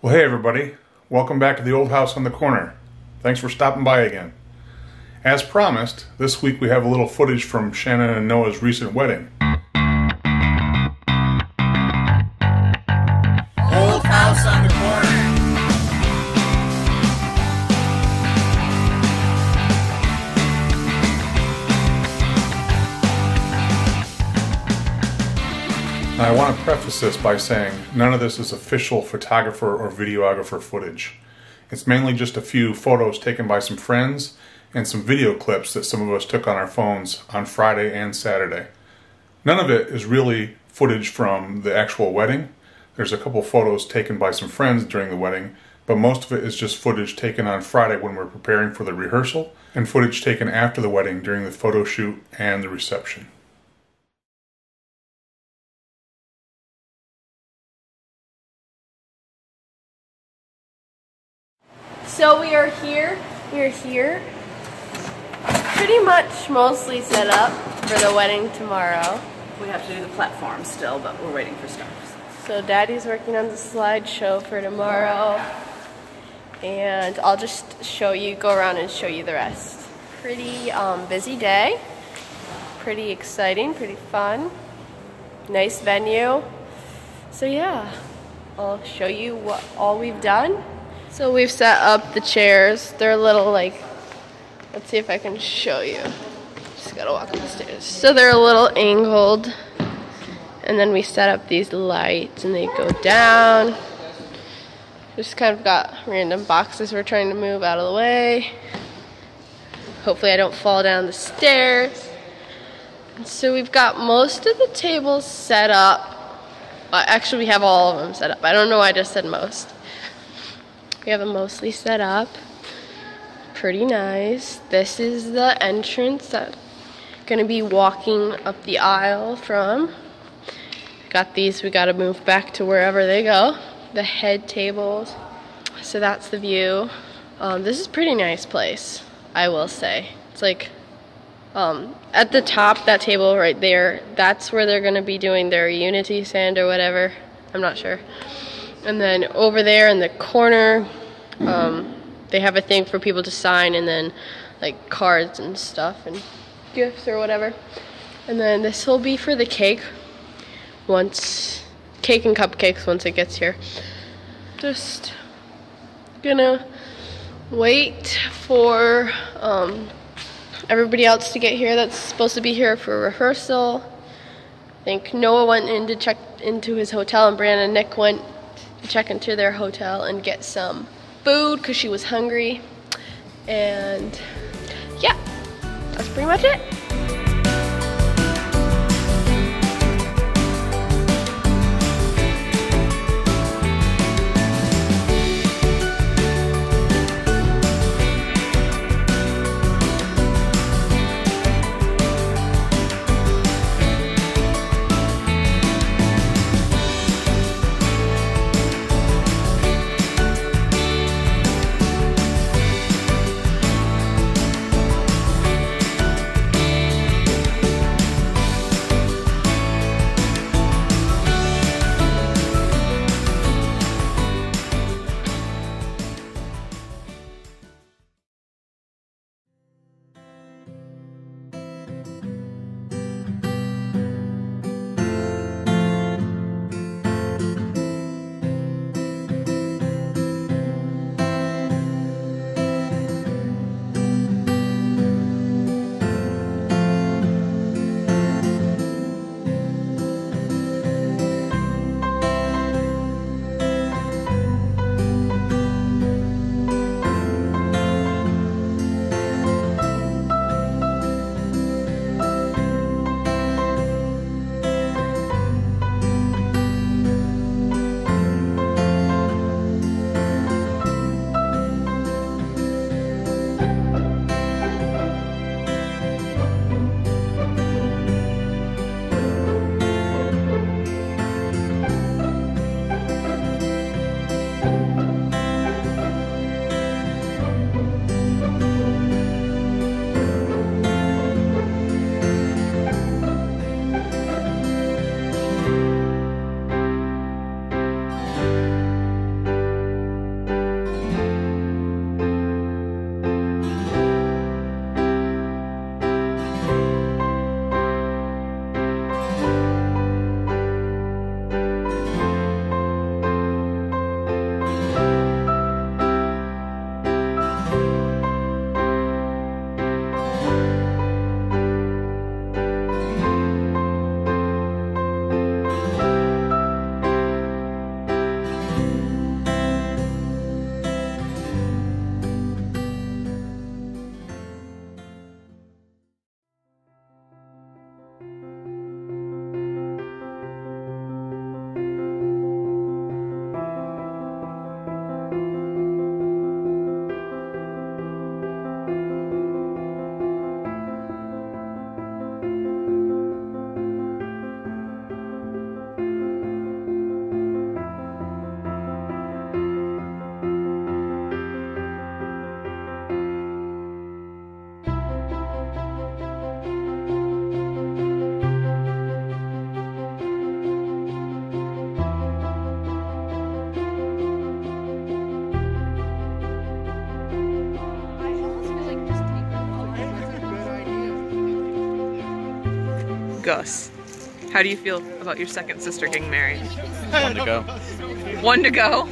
Well, hey everybody. Welcome back to the old house on the corner. Thanks for stopping by again. As promised, this week we have a little footage from Shannon and Noah's recent wedding. Now, I want to preface this by saying none of this is official photographer or videographer footage. It's mainly just a few photos taken by some friends and some video clips that some of us took on our phones on Friday and Saturday. None of it is really footage from the actual wedding. There's a couple photos taken by some friends during the wedding, but most of it is just footage taken on Friday when we're preparing for the rehearsal and footage taken after the wedding during the photo shoot and the reception. So we are here. We are here. Pretty much mostly set up for the wedding tomorrow. We have to do the platform still, but we're waiting for stars. So Daddy's working on the slideshow for tomorrow. And I'll just show you, go around and show you the rest. Pretty um, busy day. Pretty exciting, pretty fun. Nice venue. So yeah, I'll show you what all we've done. So we've set up the chairs. They're a little like, let's see if I can show you. Just gotta walk up the stairs. So they're a little angled. And then we set up these lights and they go down. Just kind of got random boxes we're trying to move out of the way. Hopefully I don't fall down the stairs. So we've got most of the tables set up. Well, actually, we have all of them set up. I don't know why I just said most. We have them mostly set up. Pretty nice. This is the entrance that I'm gonna be walking up the aisle from. Got these, we gotta move back to wherever they go. The head tables. So that's the view. Um, this is pretty nice place, I will say. It's like um, at the top, that table right there, that's where they're gonna be doing their Unity sand or whatever. I'm not sure. And then over there in the corner, um, they have a thing for people to sign and then like cards and stuff and gifts or whatever. And then this will be for the cake once, cake and cupcakes once it gets here. Just gonna wait for um, everybody else to get here that's supposed to be here for rehearsal. I think Noah went in to check into his hotel and Brandon and Nick went to check into their hotel and get some food because she was hungry. And yeah, that's pretty much it. Gus, how do you feel about your second sister getting married? One to go. One to go.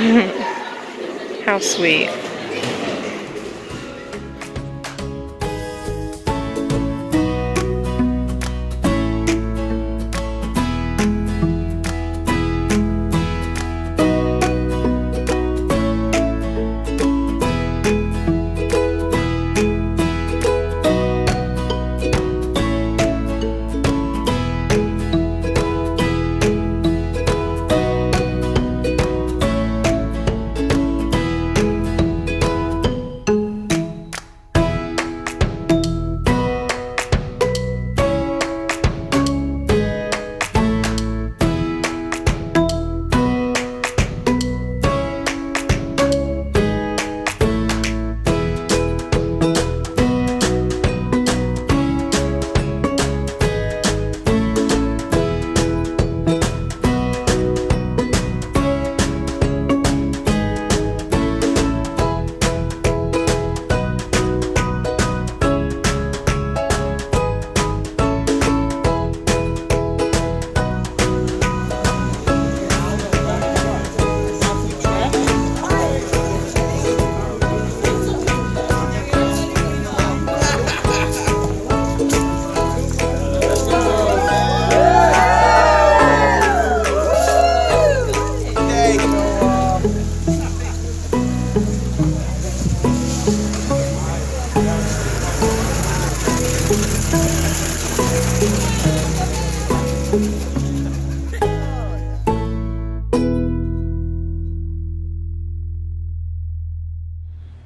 How sweet.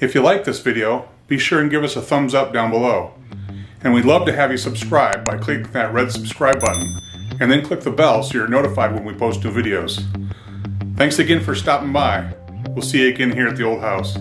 If you like this video, be sure and give us a thumbs up down below. And we'd love to have you subscribe by clicking that red subscribe button, and then click the bell so you're notified when we post new videos. Thanks again for stopping by. We'll see you again here at the old house.